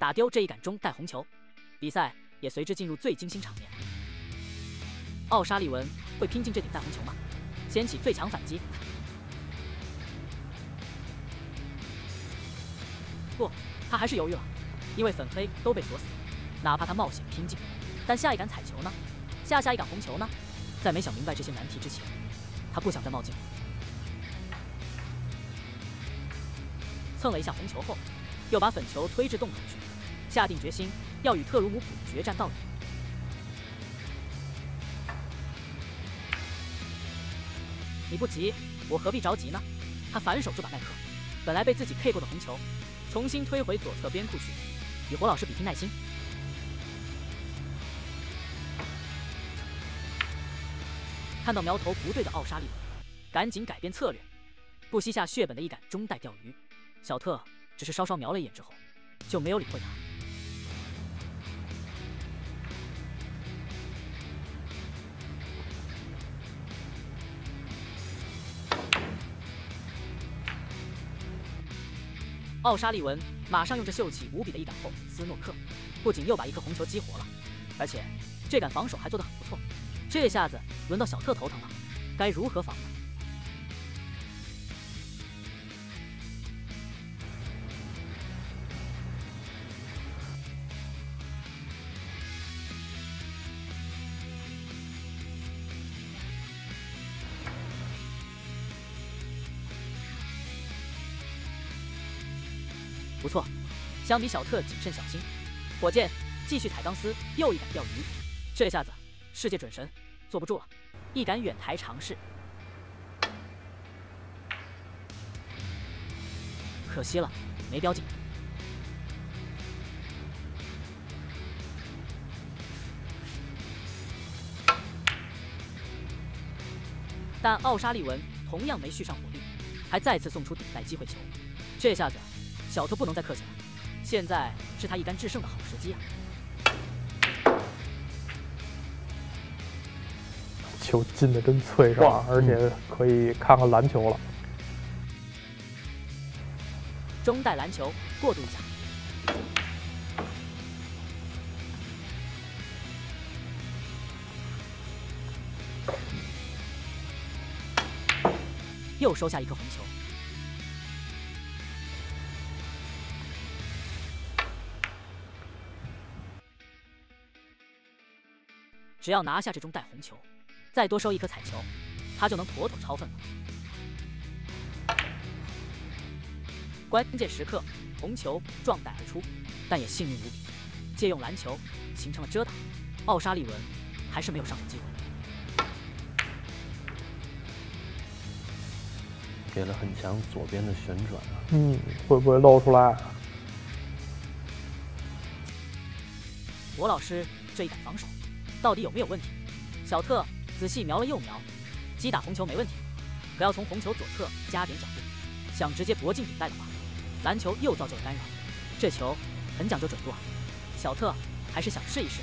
打丢这一杆中带红球，比赛也随之进入最惊心场面。奥沙利文会拼进这顶带红球吗？掀起最强反击。不，他还是犹豫了，因为粉黑都被锁死，哪怕他冒险拼进，但下一杆彩球呢？下下一杆红球呢？在没想明白这些难题之前，他不想再冒进了。蹭了一下红球后，又把粉球推至洞口去，下定决心要与特鲁姆普决战到底。你不急，我何必着急呢？他反手就把耐克本来被自己 K 过的红球，重新推回左侧边库去，与火老师比拼耐心。看到苗头不对的奥沙利文，赶紧改变策略，不惜下血本的一杆中袋钓鱼。小特只是稍稍瞄了一眼之后，就没有理会他。奥沙利文马上用这秀气无比的一杆后斯诺克，不仅又把一颗红球激活了，而且这杆防守还做得很不错。这下子轮到小特头疼了，该如何防呢？不错，相比小特谨慎小心，火箭继续踩钢丝，又一杆钓鱼。这下子世界准神坐不住了，一杆远台尝试，可惜了，没标进。但奥沙利文同样没续上火力，还再次送出顶带机会球。这下子。小特不能再客气了，现在是他一杆制胜的好时机啊！球进的真脆是吧？而且可以看看篮球了。中带篮球过渡一下，又收下一颗红球。只要拿下这中带红球，再多收一颗彩球，他就能妥妥超分了。关键时刻，红球撞带而出，但也幸运无比，借用篮球形成了遮挡。奥沙利文还是没有上手机会，给了很强左边的旋转啊。嗯，会不会露出来？罗老师这一杆防守。到底有没有问题？小特仔细瞄了又瞄，击打红球没问题，可要从红球左侧加点角度，想直接搏进顶带的话，篮球又造就了干扰。这球很讲究准度啊，小特还是想试一试。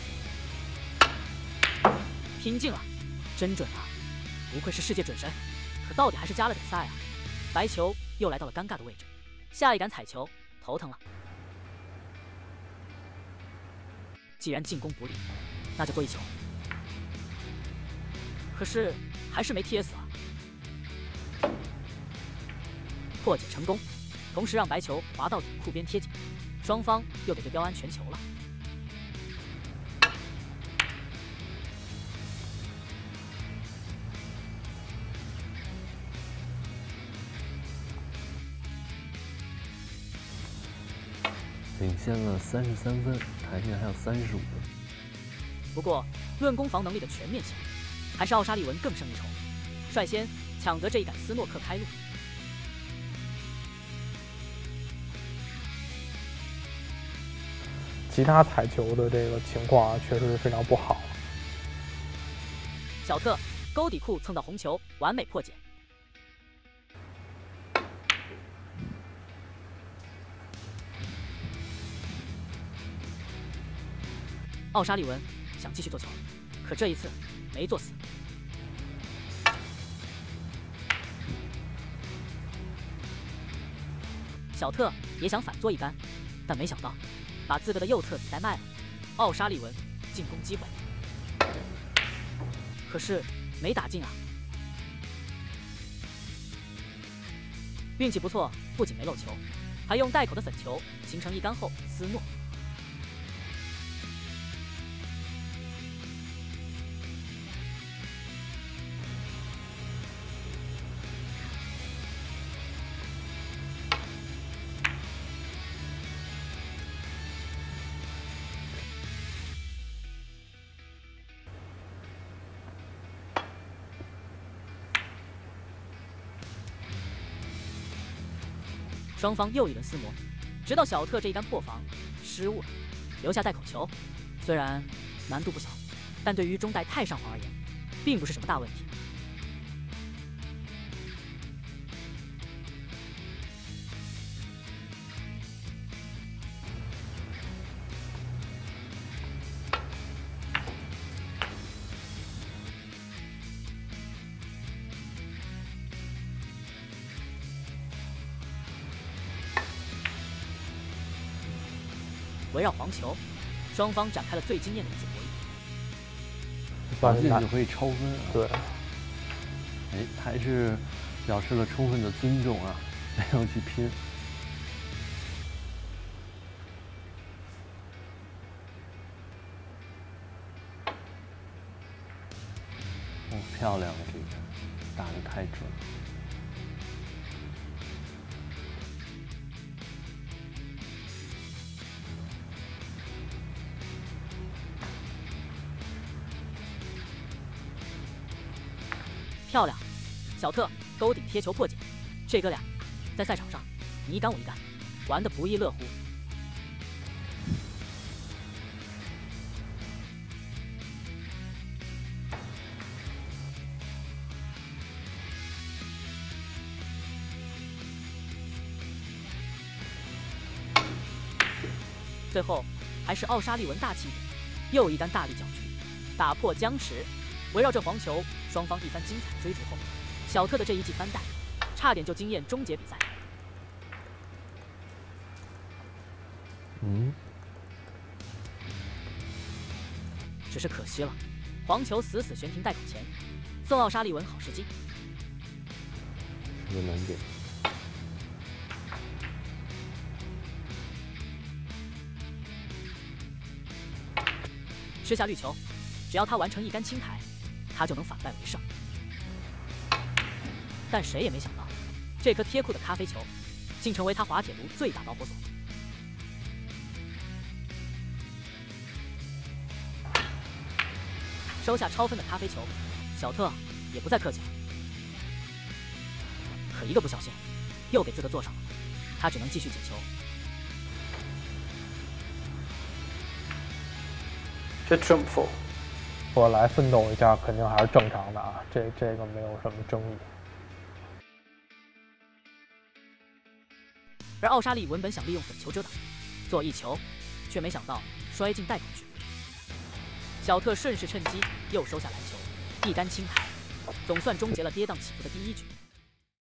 拼劲了，真准啊！不愧是世界准神，可到底还是加了点赛啊。白球又来到了尴尬的位置，下一杆彩球头疼了。既然进攻不利。那就做一球，可是还是没 T S 啊！破解成功，同时让白球滑到底库边贴紧，双方又得对标安全球了。领先了三十三分，台面还有三十五分。不过，论攻防能力的全面性，还是奥沙利文更胜一筹，率先抢得这一杆斯诺克开路。其他彩球的这个情况啊确实是非常不好。小特勾底库蹭到红球，完美破解。奥沙利文。想继续做球，可这一次没做死。小特也想反做一杆，但没想到把自个的右侧底带卖了。奥沙利文进攻机会，可是没打进啊！运气不错，不仅没漏球，还用袋口的粉球形成一杆后斯诺。双方又一轮撕磨，直到小特这一杆破防失误了，留下带口球。虽然难度不小，但对于中袋太上皇而言，并不是什么大问题。围绕黄球，双方展开了最惊艳的一次博弈。打进就可以超分啊！对，哎，还是表示了充分的尊重啊，没有去拼。哦，漂亮了，这个打的太准漂亮，小特勾顶贴球破解，这哥俩在赛场上你一杆我一杆，玩的不亦乐乎。最后还是奥沙利文大气一点，又一杆大力搅局，打破僵持。围绕着黄球，双方一番精彩追逐后，小特的这一记翻带，差点就惊艳终结比赛。嗯，只是可惜了，黄球死死悬停袋口前，送奥沙利文好时机。是个难点。吃下绿球，只要他完成一杆轻抬，他就能反败为胜。但谁也没想到，这颗贴库的咖啡球，竟成为他滑铁卢最大导火索。收下超分的咖啡球，小特也不再客气了。可一个不小心，又给自个做上了，他只能继续解球。这 triumphal，我来奋斗一下肯定还是正常的啊，这这个没有什么争议。而奥沙利文本想利用粉球遮挡，做一球，却没想到摔进袋口去。小特顺势趁机又收下篮球，一杆清台，总算终结了跌宕起伏的第一局。